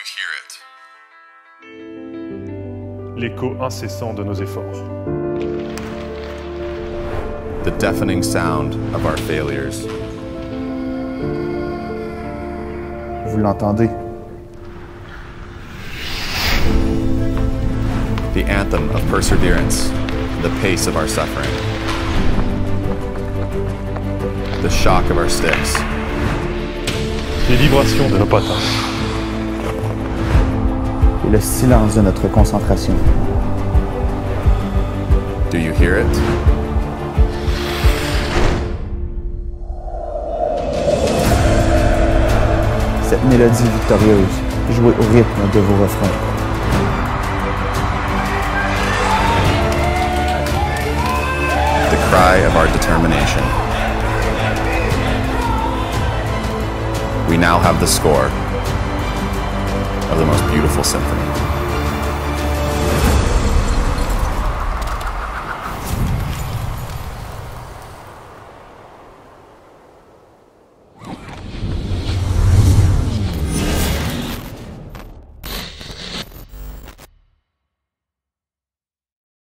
you hear it? L'écho incessant de nos efforts. The deafening sound of our failures. Vous l'entendez? The anthem of perseverance, the pace of our suffering. The shock of our sticks. Les vibrations de nos patins. Le silence de notre concentration. Do you hear it? Cette mélodie victorieuse, jouée au rythme de vos refrains. The cry of our determination. We now have the score